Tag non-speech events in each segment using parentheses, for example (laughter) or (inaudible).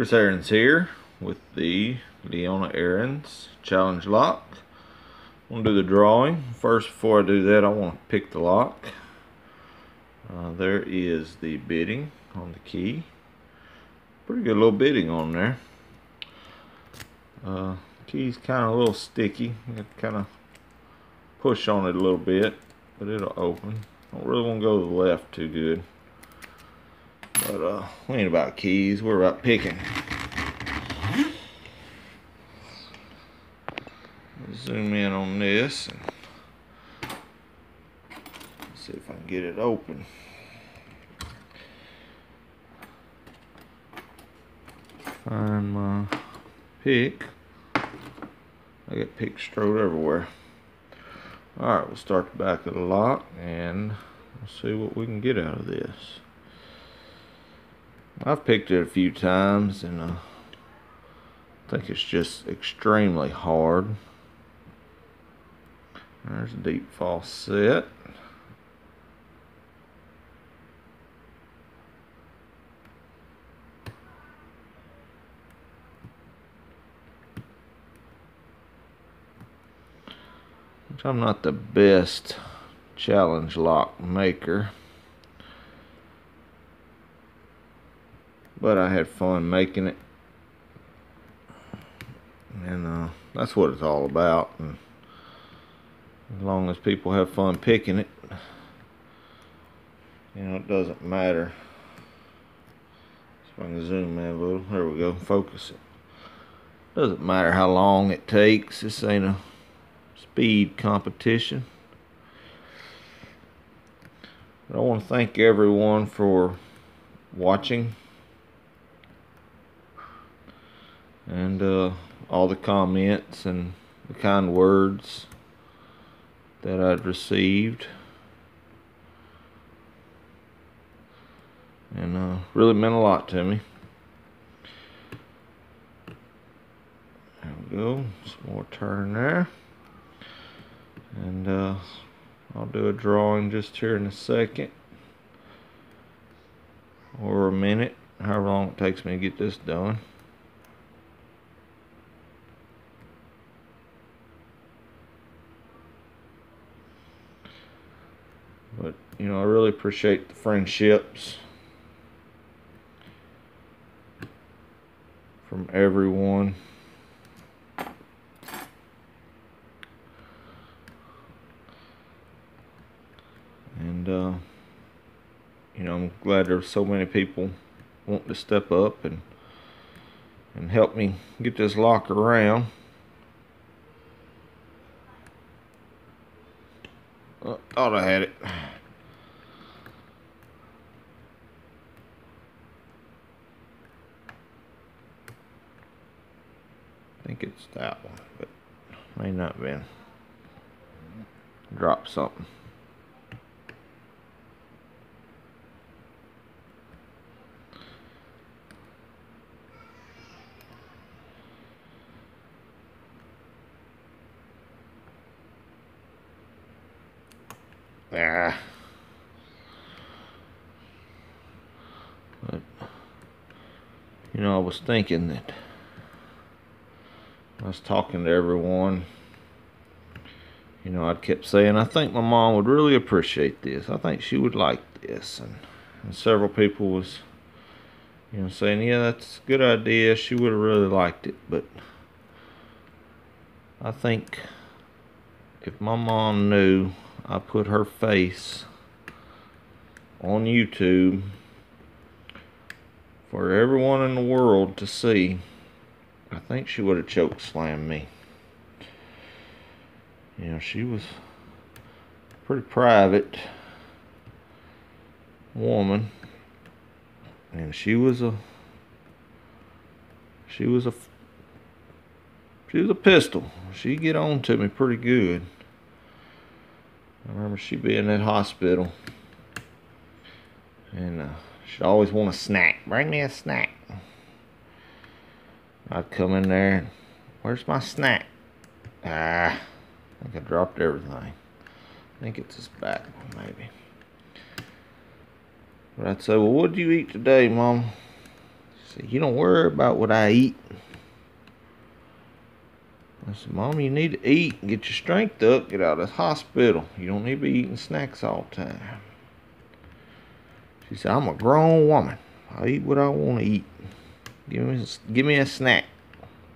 Chris Ahrens here with the Leonna Ahrens Challenge Lock. I'm going to do the drawing. First, before I do that, I want to pick the lock. Uh, there is the bitting on the key. Pretty good little bitting on there. Uh, key's kind of a little sticky. Kind of push on it a little bit, but it'll open. Don't really want to go to the left too good. But uh, we ain't about keys, we're about picking. Zoom in on this and see if I can get it open. Find my pick. I get pick strode everywhere. Alright, we'll start the back of the lock and we'll see what we can get out of this. I've picked it a few times and uh, I think it's just extremely hard. There's a deep false set. Which I'm not the best challenge lock maker. but I had fun making it and uh, that's what it's all about and as long as people have fun picking it you know it doesn't matter. So I can zoom in a little. There we go. Focus it. Doesn't matter how long it takes. This ain't a speed competition. But I want to thank everyone for watching. And uh, all the comments and the kind words that I'd received. And uh, really meant a lot to me. There we go. Some more turn there. And uh, I'll do a drawing just here in a second. Or a minute. However long it takes me to get this done. But, you know, I really appreciate the friendships from everyone. And, uh, you know, I'm glad there's so many people wanting to step up and and help me get this lock around. Uh, thought I had it. I think it's that one, but may not have been. Drop something. Ah. But, you know, I was thinking that I was talking to everyone. You know, I kept saying, I think my mom would really appreciate this. I think she would like this. And, and several people was, you know, saying, yeah, that's a good idea. She would have really liked it. But I think if my mom knew I put her face on YouTube for everyone in the world to see, I think she would have choke slammed me. You know, she was pretty private woman and she was a she was a she was a pistol. She get on to me pretty good. I remember she being in that hospital. And uh, she'd always want a snack. Bring me a snack. I'd come in there where's my snack? Ah, I think I dropped everything. I think it's this back maybe. But I'd say, well, what did you eat today, Mom? She said, you don't worry about what I eat. I said, Mom, you need to eat and get your strength up. Get out of the hospital. You don't need to be eating snacks all the time. She said, I'm a grown woman. I eat what I want to eat. Give me, give me a snack.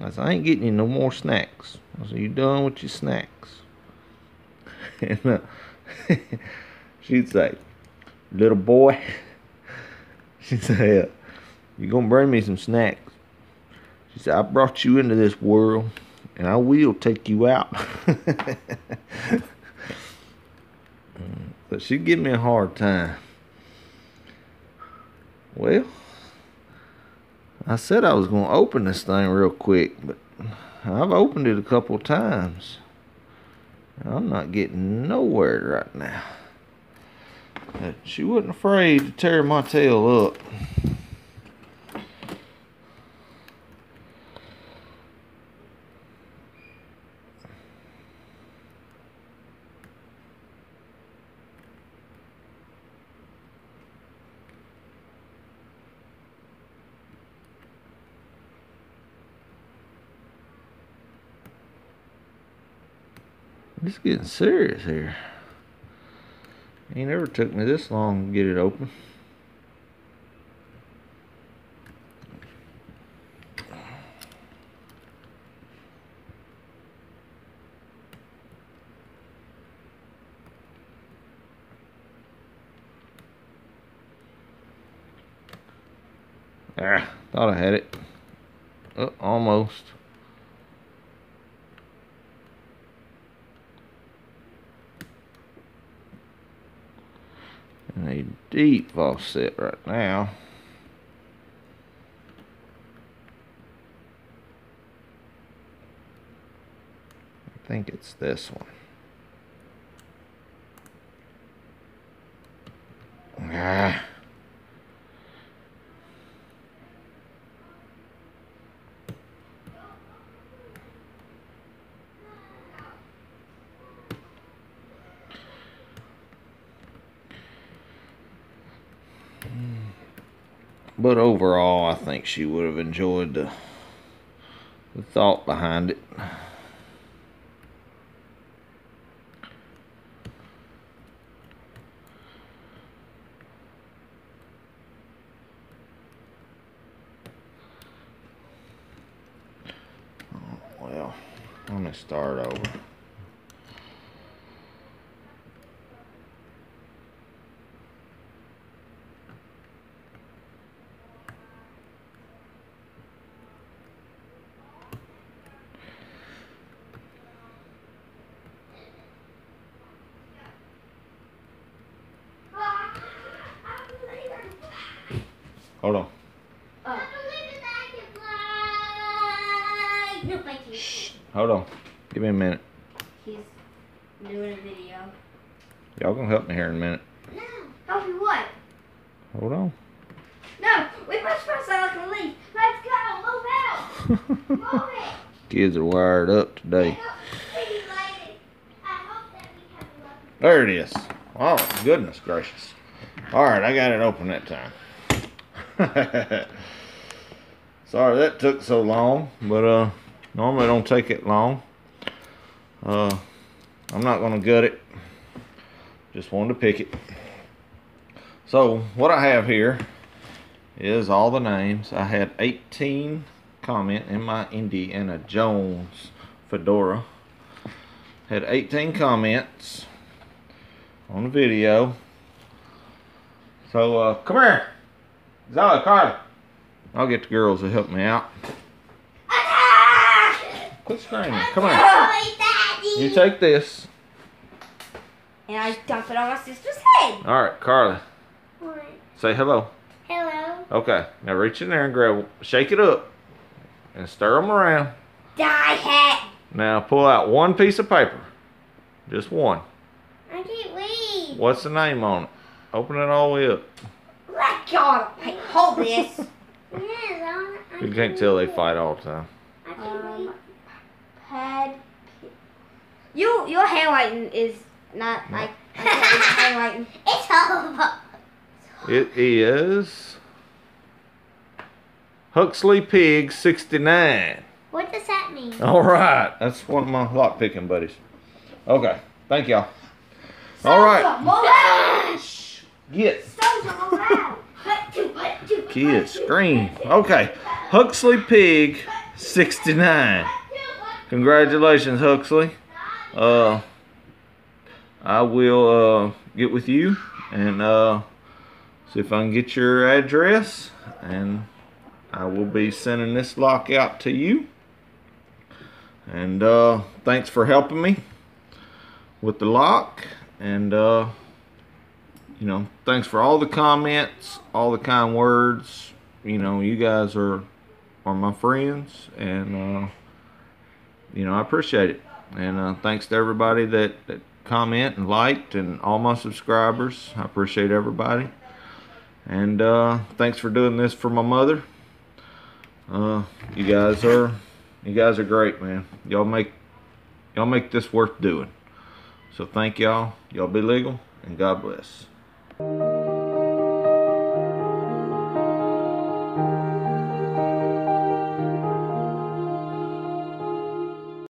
I said, I ain't getting you no more snacks. I said, you done with your snacks? (laughs) and uh, (laughs) she'd say, little boy, (laughs) she'd say, you gonna bring me some snacks. She said, I brought you into this world and I will take you out. but she'd give me a hard time. Well, I said I was going to open this thing real quick, but I've opened it a couple times. I'm not getting nowhere right now. She wasn't afraid to tear my tail up. It's getting serious here. Ain't never took me this long to get it open. Ah, thought I had it. Oh, almost. in a deep false set right now. I think it's this one. Ah. But overall, I think she would have enjoyed the, the thought behind it. well, going to start over. Hold on. Oh. No, thank you. Shh. Hold on. Give me a minute. He's doing a video. Y'all gonna help me here in a minute. No. Help you what? Hold on. No, we must press out like a leaf. Let's go. Move out. Move it. (laughs) Kids are wired up today. See you later. I hope that we have a lucky There it is. Oh, goodness gracious. All right, I got it open that time. (laughs) Sorry that took so long, but uh, normally don't take it long. Uh, I'm not gonna gut it. Just wanted to pick it. So what I have here is all the names. I had 18 comment in my Indiana Jones fedora. Had 18 comments on the video. So uh, come here. Zoe, Carly. I'll get the girls to help me out. Attack! Quit screaming. Come on. You take this. And I dump it on my sister's head. All right, Carly. What? Say hello. Hello. Okay. Now reach in there and grab, shake it up, and stir them around. Die hat. Now pull out one piece of paper. Just one. I can't read. What's the name on it? Open it all the way up. Let God. Hey, hold this. (laughs) You can't tell they fight all the time. Um, pad. You your handwriting is not like handwriting. (laughs) It's horrible. It is Huxley Pig 69. What does that mean? All right. That's one of my lock picking buddies. Okay. Thank y'all. All right. Dash! Get. Kids scream. Okay. Huxley Pig 69. hut two, hut Congratulations, Huxley. Uh, I will uh, get with you and uh, see if I can get your address, and I will be sending this lock out to you. And uh, thanks for helping me with the lock, and uh, you know, thanks for all the comments, all the kind words. You know, you guys are are my friends, and. Uh, you know, I appreciate it. And uh, thanks to everybody that, that comment and liked and all my subscribers. I appreciate everybody. And uh, thanks for doing this for my mother. Uh, you guys are you guys are great, man. Y'all make y'all make this worth doing. So thank y'all. Y'all be legal and God bless. Thank you.